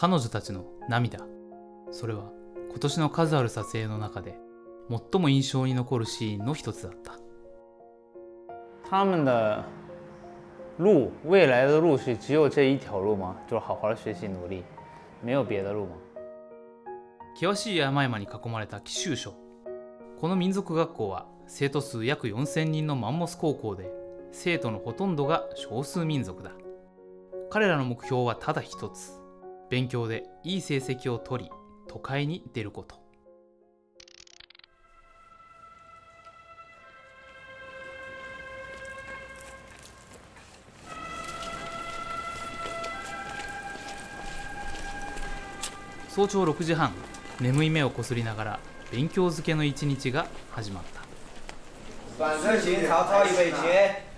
彼女たちの涙。それは今年の数ある撮影の中で最も印象に残るシーンの一つだった。他们的路，未来的路是只有这一条路吗？就是好好的学习努力，没有别的路吗？険しい山々に囲まれた紀州省。この民族学校は生徒数約4000人のマンモス高校で生徒のほとんどが少数民族だ。彼らの目標はただ一つ勉強でいい成績を取り都会に出ること早朝6時半眠い目をこすりながら勉強漬けの一日が始まった反客行曹操预备起。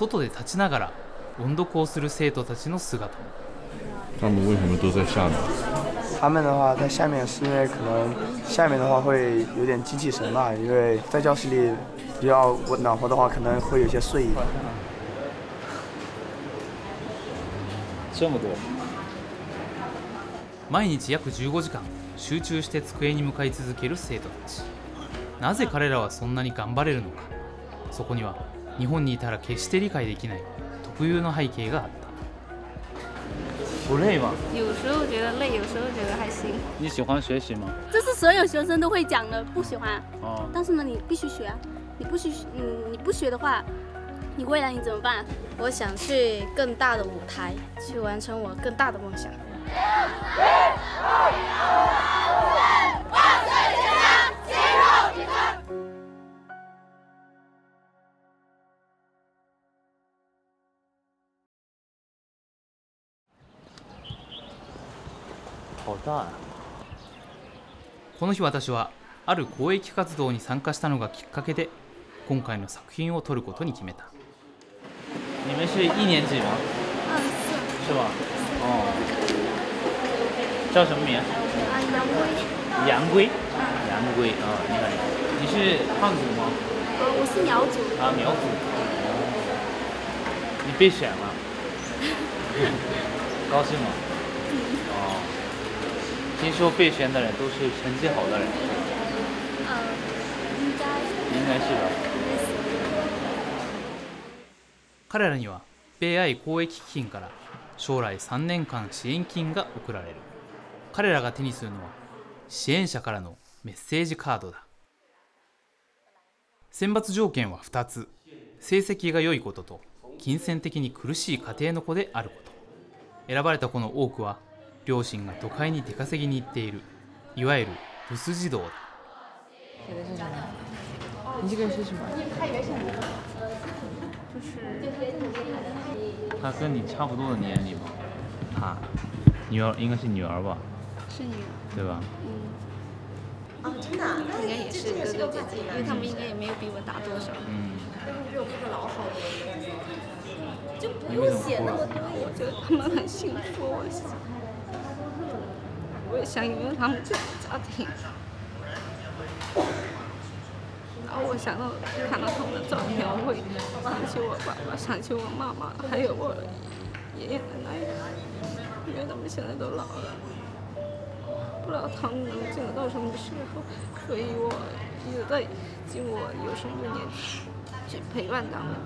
外で立ちながら音読をする生徒たちの姿も他们为什么都在下面？他们的话在下面是因为可能下面的话会有点精气神吧，因为在教室里比较暖和的话，可能会有些睡意。这么多，毎日約15時間集中して机に向かい続ける生徒たちなぜ彼らはそんなに頑張れるのかそこには日本にいたら決して理解できない特有の背景があった不累吗？有时候觉得累，有时候觉得还行。你喜欢学习吗？这是所有学生都会讲的，不喜欢。哦，但是呢，你必须学啊！你不许，嗯，你不学的话，你未来你怎么办？我想去更大的舞台，去完成我更大的梦想。 この日私はある公益活動に参加したのがきっかけで今回の作品を撮ることに決めた你们是一年级吗？嗯，是是吧？哦，叫什么名？啊，杨威，杨龟。杨你好，你是汉族吗？呃，我是苗族，啊，苗族。你被选了，高兴吗？听说被选的人都是成绩好的人，呃，应该应该是吧？彼らには米愛公益基金から将来3年間支援金が贈られる。彼らが手にするのは支援者からのメッセージカードだ。選抜条件は2つ。成績が良いことと金銭的に苦しい家庭の子であること。選ばれた子の多くは両親が都会に出稼ぎに行っているいわゆるブス児童だ你这个是什么？他跟你差不多的年龄吗？他，女儿应该是女儿吧，是女儿，对吧？应该也是哥哥姐姐，因为他们应该也没有比我大多少。嗯。就不用写那么多，我觉得他们很幸福，我想，我也想拥有他们这样的家庭。然后我想到看到他们的照片，我会想起我爸爸，想起我妈妈，还有我爷爷奶奶，因为他们现在都老了，不知道他们能经得到什么时候，所以我一直在尽我有生之年去陪伴他们。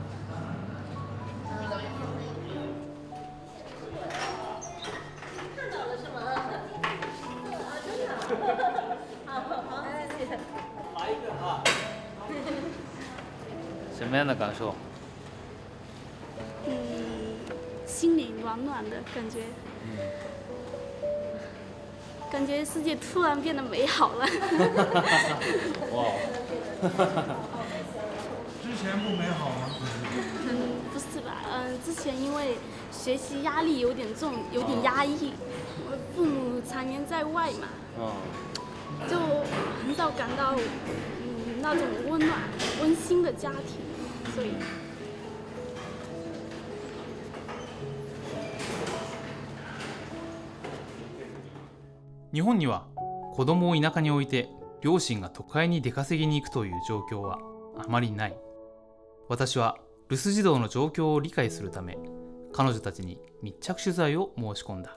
样的感受？嗯，心里暖暖的感觉，感觉世界突然变得美好了。哇，之前不美好吗？嗯，不是吧？嗯，之前因为学习压力有点重，有点压抑，我父母常年在外嘛，嗯，就很少感到嗯那种温暖、温馨的家庭，所以日本には子供を田舎に置いて両親が都会に出稼ぎに行くという状況はあまりない。私は留守児童の状況を理解するため彼女たちに密着取材を申し込んだ。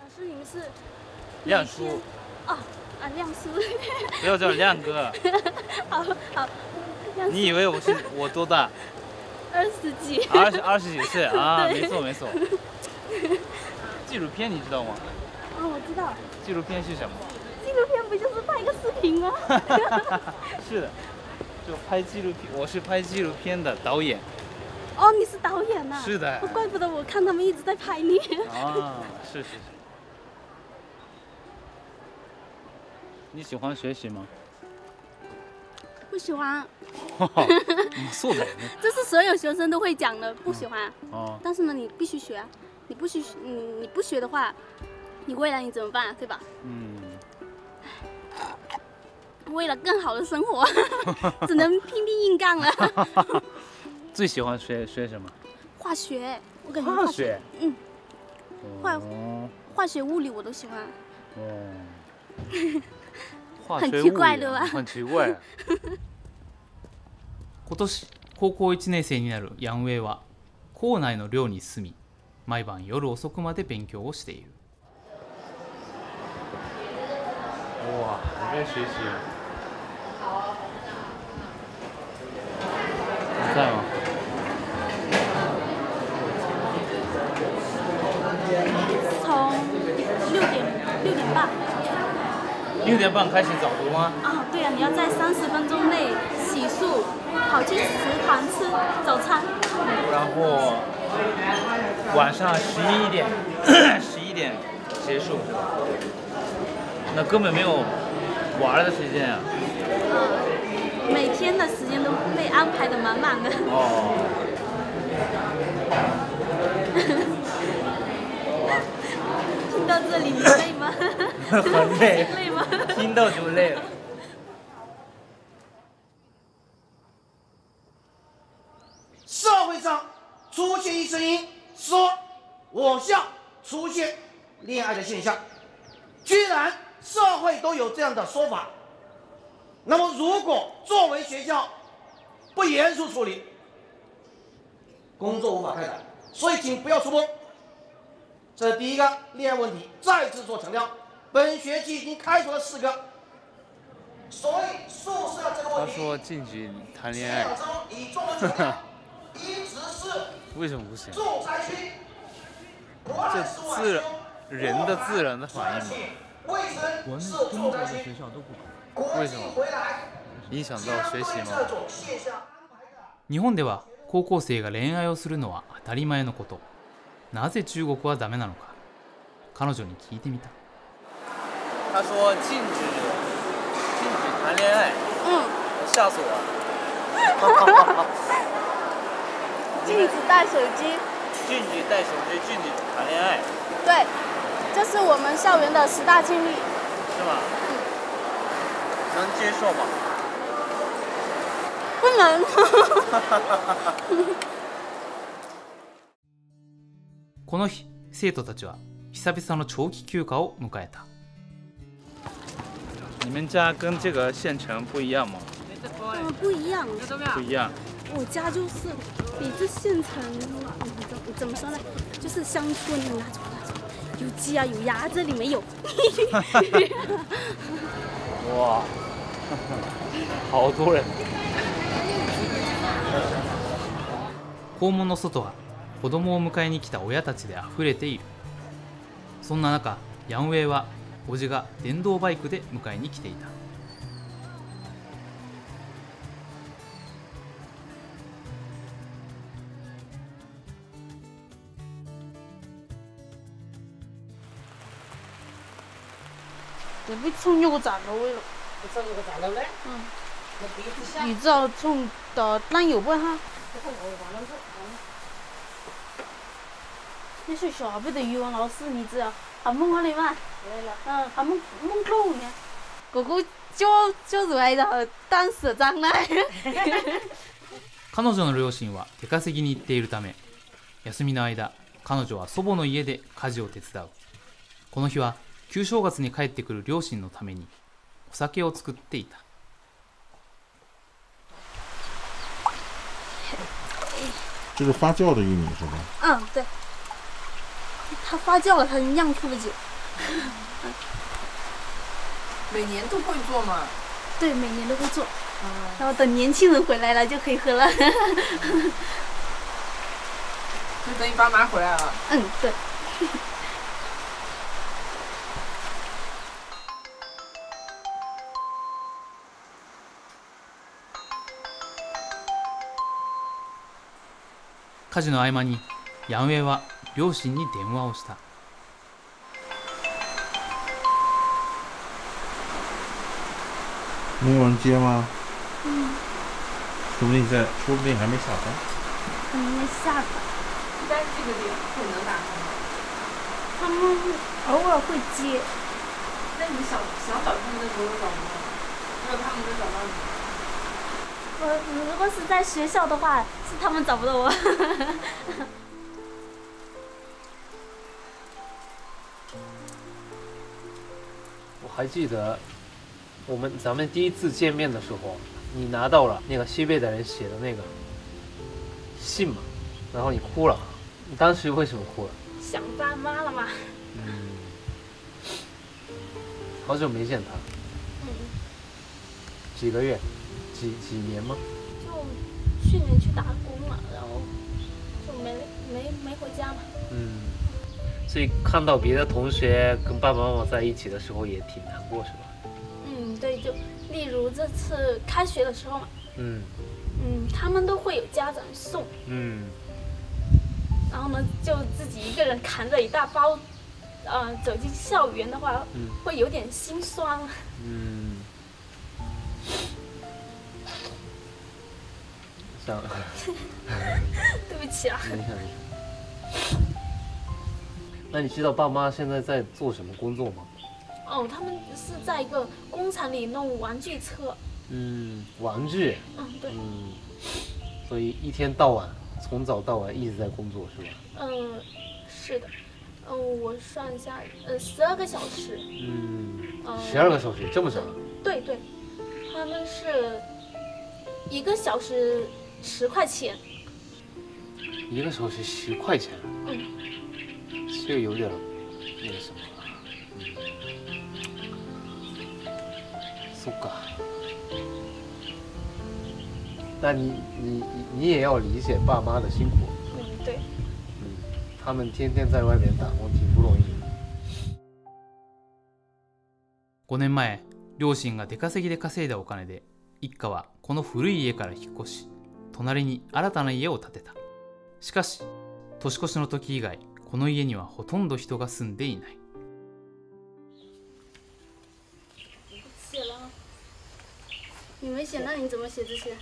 老师，你们是亮叔哦啊亮叔，不要叫亮哥好好，亮叔你以为我是 我多大 二十几，二十二十几岁啊 没错没错纪录片你知道吗哦我知道，纪录片是什么纪录片不就是拍个视频吗？是的就拍纪录片我是拍纪录片的导演哦，你是导演呐、是的哦怪不得我看他们一直在拍你。啊，是是是。你喜欢学习吗？不喜欢，そうだよね。这是所有学生都会讲的，不喜欢。哦，但是呢，你必须学，你不许你你不学的话，你未来你怎么办，对吧？嗯，为了更好的生活，只能拼命硬干了。最喜欢学学什么？化学，我感觉化化学，学。嗯，化哦化学、物理我都喜欢。哦。化很奇学物理怪对吧很奇怪。 今年高校1年生になるヤンウェイは校内の寮に住み毎晩夜遅くまで勉強をしている。六点六点半。六点半开始早读吗啊，对呀、你要在三十分钟内洗漱，跑去食堂吃早餐。然后晚上十一点 十一点结束？那根本没有玩的时间啊。每天的时间都被安排的满满的。哦。听到这里你累吗？很累 累吗？听到就累了。社会上出现一声音说，我校出现恋爱的现象，居然社会都有这样的说法。那么，如果作为学校不严肃处理，工作无法开展。所以，请不要出风。这是第一个恋爱问题，再次做强调。本学期已经开除了四个，所以宿舍这个问题，他说禁止谈前两为什么不行？这自然舍人的自然的反应嘛，卫生是住宅区，为什么影响到学习这吗？日本では高校生が恋愛をするのは当たり前のことなぜ中国はダメなのか彼女に聞いてみた他说禁止禁止谈恋爱，嗯，吓死我了！禁止带手机。禁止带手机，禁止谈恋爱，对，这是我们校园的十大禁律。是吗？能接受吗？不能。この日生徒たちは久々の長期休暇を迎えた你们家跟这个县城不一样吗？嗯，不一样。不一样。我家就是 比这县城，怎怎么说呢？就是乡村的那种那种，有鸡啊有鸭，这里没有。哇，好多人。校門の外は子供を迎えに来た親たちで溢れているそんな中ヤンウェイは叔父が電動バイクで迎えに来ていた我被冲入站了为了。这个咋了嘞？嗯。你知道冲到哪有不哈？你学校不得语文老师，你知道？还蒙我的嘛？嗯，还蒙蒙口呢。哥哥脚脚软然后胆色长来。彼女の両親は出稼ぎに行っているため休みの間彼女は祖母の家で家事を手伝うこの日は旧正月に帰ってくる両親のためにお酒を作っていた这是发酵的玉米是吧？嗯，对，它发酵了，它酿出了酒。每年都会做吗？对，每年都会做。然后等年轻人回来了就可以喝了。就等你爸妈回来了。嗯，对。 家事の合間にヤンウェイは両親に電話をした没有人接吗？嗯，说不定在，说不定还没下班。可能没下班。一般这个点会能打？他们偶尔会接。那你想想找他们的时候找不到，只有他们能找到你。我如果是在学校的话，是他们找不到我。我还记得，我们咱们第一次见面的时候，你拿到了那个西贝的人写的那个信嘛，然后你哭了，你当时为什么哭了？想爸妈了吗？嗯，好久没见他，嗯，几个月，几几年吗？就去年去打工嘛，然后就没没没回家嘛。嗯，所以看到别的同学跟爸爸妈妈在一起的时候也挺难过，是吧？嗯，对，就例如这次开学的时候嘛，嗯嗯，他们都会有家长送，嗯然后呢，就自己一个人扛着一大包，呃，走进校园的话，嗯会有点心酸。嗯，想，对不起啊。没事没事。那你知道爸妈现在在做什么工作吗？哦，他们是在一个工厂里弄玩具车。嗯，玩具。嗯，对。嗯，所以一天到晚，从早到晚一直在工作，是吧？嗯，是的。嗯，我算一下，呃，十二个小时。嗯，嗯十二个小时这么长？对对，他们是一个小时十块钱。一个小时十块钱，嗯，这有点那个什么。so ga。那你你你你也要理解爸妈的辛苦，嗯，对。嗯，他们天天在外面打工，挺不容易的。5年前両親が出稼ぎで稼いだお金で一家はこの古い家から引っ越し隣に新たな家を建てたしかし年越しの時以外この家にはほとんど人が住んでいない写了，你没写，那你怎么写这些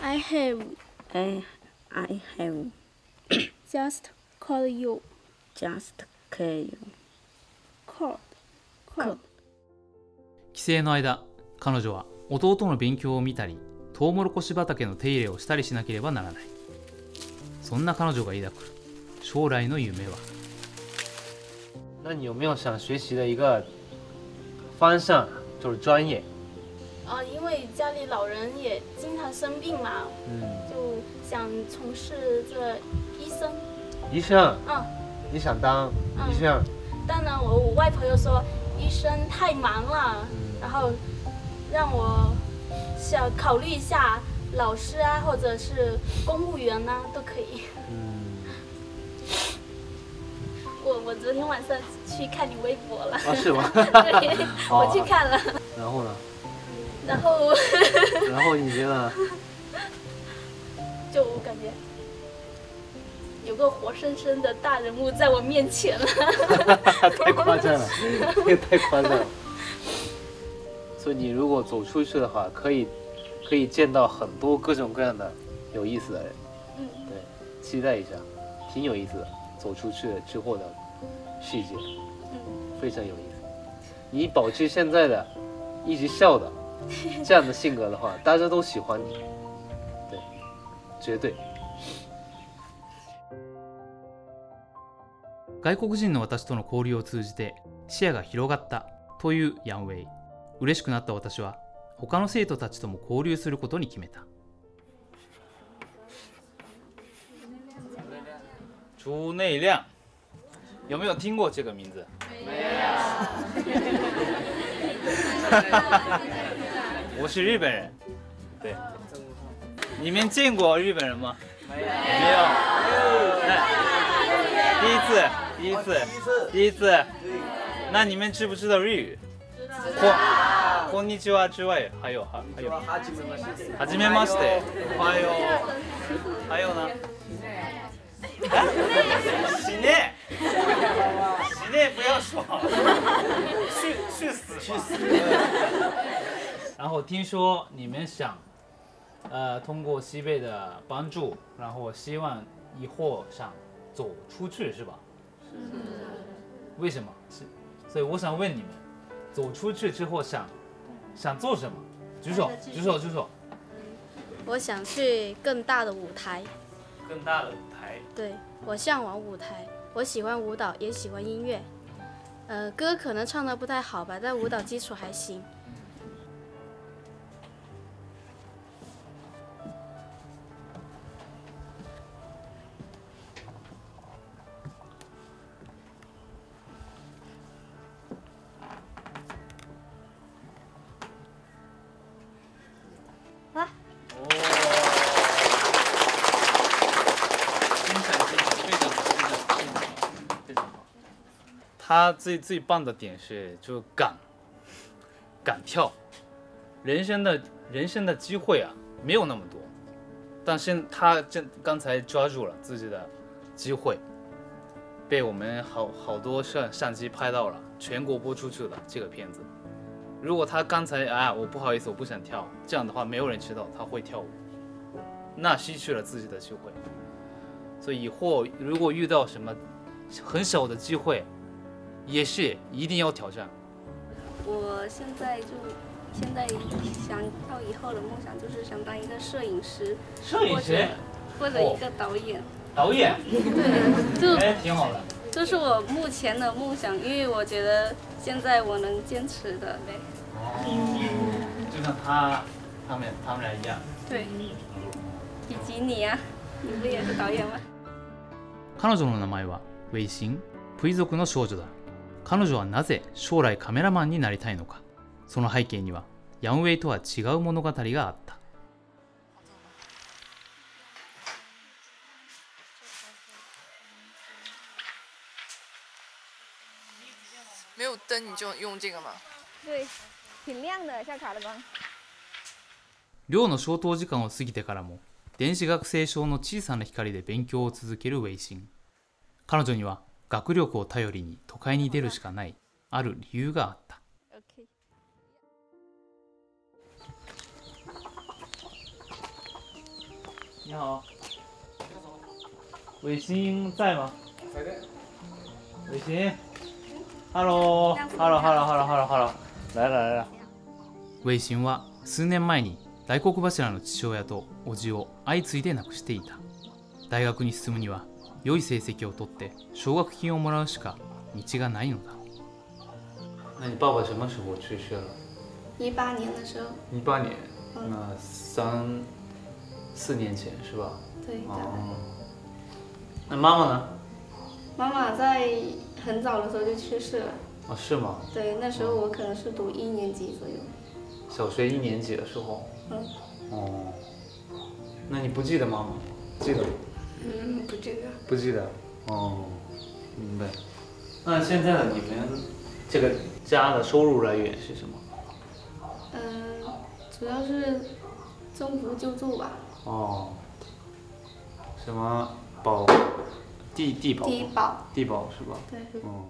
？I have I I have just called you. just call you. Called. Called. 帰省の間彼女は弟の勉強を見たりトウモロコシ畑の手入れをしたりしなければならないそんな彼女が抱く将来の夢は那你有没有想学习的一个方向，就是专业？啊，因为家里老人也经常生病嘛，嗯，就想从事这医生。医生。嗯。你想当嗯医生？但呢，我我外婆又说医生太忙了，然后让我 想考虑一下老师啊，或者是公务员呐、都可以。嗯。我我昨天晚上去看你微博了。啊是吗对，我去看了。然后呢？然后 然后你觉得？就我感觉有个活生生的大人物在我面前了。太夸张了，这个太夸张了。所以你如果走出去的话，可以可以见到很多各种各样的有意思的人。嗯，对，期待一下，挺有意思的。走出去之后的世界，嗯，非常有意思。你保持现在的一直笑的这样的性格的话，大家都喜欢你。对，绝对。 外国人の私との交流を通じて視野が広がったというヤンウェイ 嬉しくなった私は他の生徒たちとも交流することに決めた。朱内亮有没有听过这个名字没有我是日本人对你们见过日本人吗没有没有第一次第一次第一次那你们知不知道日语ここんにちは之外还有还还有はじめまして还有还有呢死ね死ね不要说去去死去死然后听说你们想呃通过西贝的帮助然后希望以后想走出去是吧为什么是所以我想问你们 走出去之后想想做什么举手举手举手我想去更大的舞台，更大的舞台对我向往舞台，我喜欢舞蹈，也喜欢音乐。呃，歌可能唱的不太好吧，但舞蹈基础还行。他最最棒的点是就敢敢跳。人生的人生的机会啊没有那么多。但是他这刚才抓住了自己的机会被我们好好多摄相机拍到了全国播出去了这个片子。如果他刚才啊我不好意思我不想跳这样的话没有人知道他会跳舞那失去了自己的机会。所以以后如果遇到什么很小的机会也是一定要挑战我现在就现在想到以后的梦想就是想当一个摄影师，摄影师或者或者一个导演。导演对，就哎挺好的这是我目前的梦想，因为我觉得现在我能坚持的，就像他他们他们俩一样对，以及你呀、你不也是导演吗？彼女の名前はウェイシンプイ族の少女だ 彼女はなぜ将来カメラマンになりたいのかその背景にはヤンウェイとは違う物語があった没有灯你就用这个吗？对，挺亮的，像卡的光。寮の消灯時間を過ぎてからも電子学生証の小さな光で勉強を続けるウェイシン彼女には学力を頼りに都会に出るしかないある理由があった你好，伟星在吗？在的。伟星，Hello，Hello，Hello，Hello，Hello，Hello，来了来了。偉信は数年前に大黒柱の父親と叔父を相次いで亡くしていた大学に進むには良い成績を取って奨学金をもらうしか道がないのだ那你爸爸什么时候去世了？一八年的时候，一八年，嗯那三四年前是吧？对的。哦，那妈妈呢？妈妈在很早的时候就去世了，哦，是吗？对，那时候我可能是读一年级左右。小学一年级的时候。嗯。哦，那你不记得妈妈？记得吗？ 嗯，不记得。不记得。哦，明白。那现在你们这个家的收入来源是什么？嗯，主要是政府救助吧。哦，什么保地地保？低保。地保是吧？对。嗯。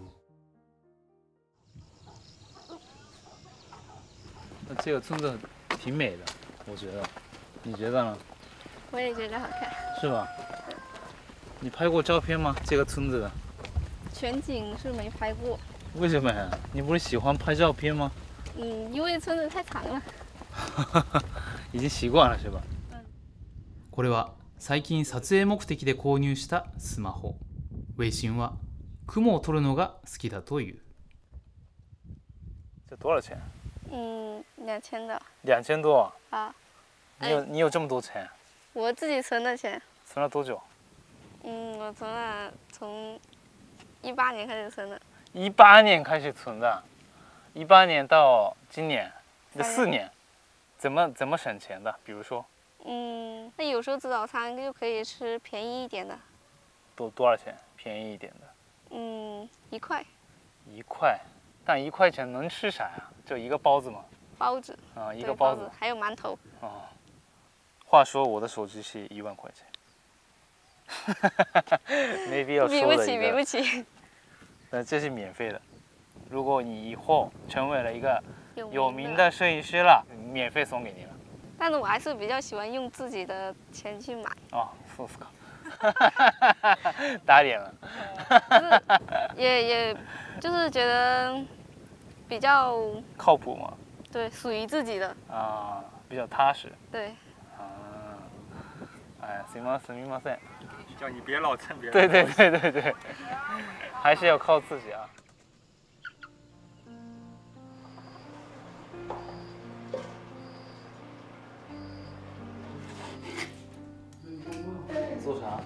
那这个村子挺美的，我觉得，你觉得呢？我也觉得好看。是吧？你拍过照片吗？这个村子的？全景是没拍过，为什么呀？你不是喜欢拍照片吗？嗯，因为村子太长了。已经习惯了是吧？これは最近撮影目的で購入したスマホ。ウェイシンは 雲を取るのが好きだという这多少钱？嗯，两千的两千多。啊，你有你有这么多钱？我自己存的钱。存了多久？ 嗯，我存了从一八年开始存的。一八年开始存的，一八年到今年，这四年，怎么怎么省钱的？比如说嗯，那有时候吃早餐就可以吃便宜一点的，多多少钱？便宜一点的，嗯，一块一块。但一块钱能吃啥呀？就一个包子吗？包子。啊，一对个包子。还有馒头。哦。话说我的手机是一万块钱，没必要比不起，说的一个比不起。那这是免费的。如果你以后成为了一个有有名的名的摄影师了，免费送给你了。但是我还是比较喜欢用自己的钱去买，哦，そうっすか。打脸了。也也就是觉得比较靠谱吗？对属于自己的，啊，比较踏实。对。啊，哎，すみません、すみません。 叫你别老蹭别人。对对对对对，还是要靠自己啊。做啥？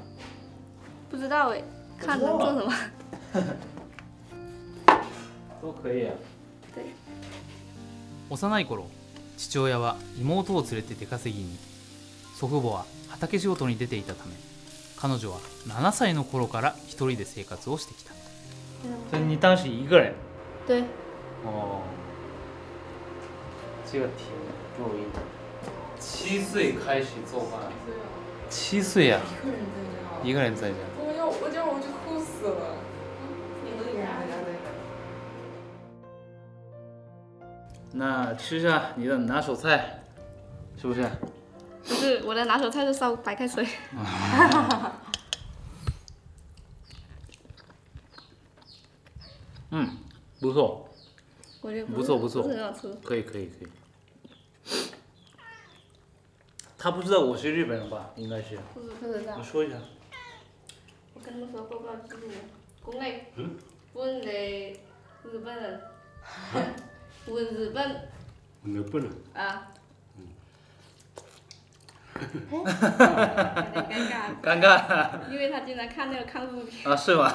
不知道哎，看能做什么。都可以啊。对。幼い頃父親は妹を連れて出稼ぎに祖父母は畑仕事に出ていたため 彼女は7歳の頃から一人で生活をしてきた。所以你当时一个人？对。哦，这个题给我印象。七岁开始做饭。七岁呀、一个人在家。我要我这样我就哭死了。那吃下你的拿手菜，是不是？不是我的拿手菜是烧白开水。嗯，不错，我觉得不错不错，很好吃。可以可以可以。他不知道我是日本人吧？应该是。不是不知道你。说一下。我跟他们说过不知道记不记得。国内嗯问的日本人，问日本日本人。啊。尴尬尴尬。因为他经常看那个抗日片。啊，是吗？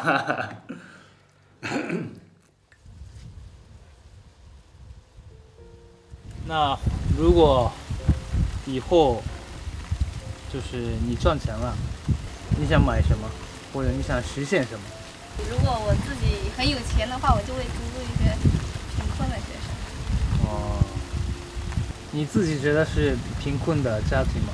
那如果以后就是你赚钱了，你想买什么，或者你想实现什么？如果我自己很有钱的话，我就会资助一些贫困的学生。哦，你自己觉得是贫困的家庭吗？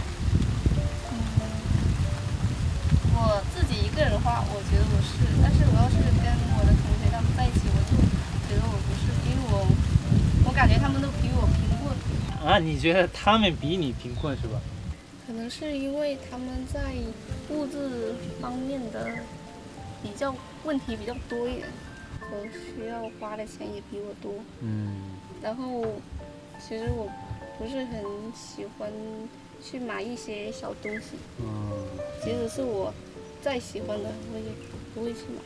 我自己一个人的话，我觉得我是，但是我要是跟我的同学他们在一起，我就觉得我不是，因为我我感觉他们都比我贫困。啊，你觉得他们比你贫困是吧？可能是因为他们在物质方面的比较问题比较多一点，我需要花的钱也比我多。嗯。然后，其实我不是很喜欢去买一些小东西，嗯。即使是我再喜欢的，我也不会去买。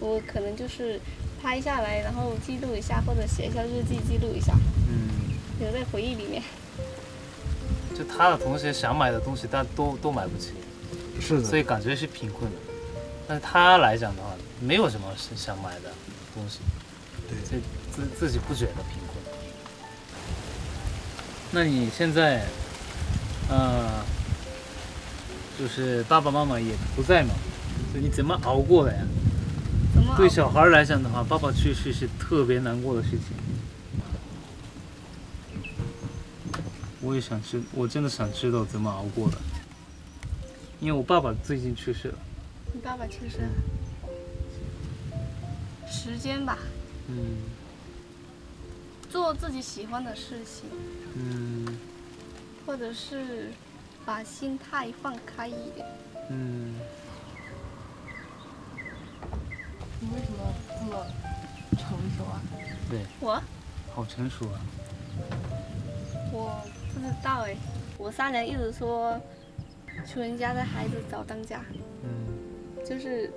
我可能就是拍下来，然后记录一下，或者写一下日记记录一下，嗯。留在回忆里面。就他的同学想买的东西，但都都买不起，是的所以感觉是贫困的。但是他来讲的话，没有什么是想买的东西，对，所以自自己不觉得贫困。那你现在，呃，就是爸爸妈妈也不在嘛，所以你怎么熬过来呀？怎么对小孩来讲的话，爸爸去世是特别难过的事情。我也想知，我真的想知道怎么熬过的，因为我爸爸最近去世了。你爸爸去世，时间吧，嗯。做自己喜欢的事情，嗯。或者是把心态放开一点。嗯，你为什么这么成熟啊？对，我？好成熟啊。我不知道哎，我三人一直说，穷人家的孩子早当家，嗯。就是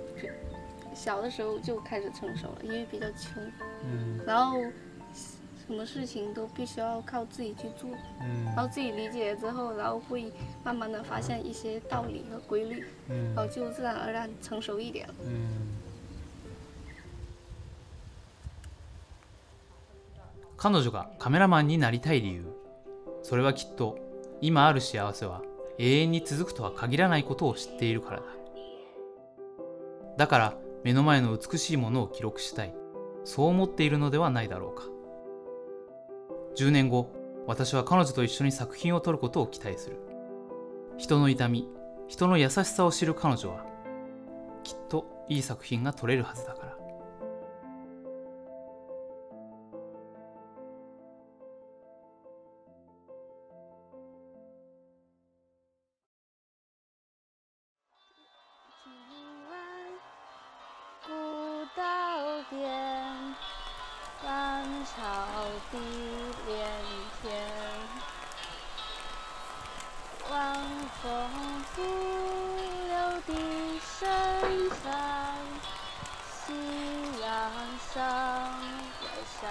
小的时候就开始成熟了，因为比较穷，嗯。然后什么事情都必须要靠自己去做，嗯。然后自己理解了之后，然后会慢慢的发现一些道理和规律，嗯。然后就自然而然成熟一点了。嗯。彼女がカメラマンになりたい理由。それはきっと今ある幸せは永遠に続くとは限らないことを知っているからだ。だから目の前の美しいものを記録したい。そう思っているのではないだろうか10年後私は彼女と一緒に作品を撮ることを期待する。人の痛み人の優しさを知る彼女はきっといい作品が撮れるはずだから。古道边，翻潮地风拂柳笛声残，夕阳上外山，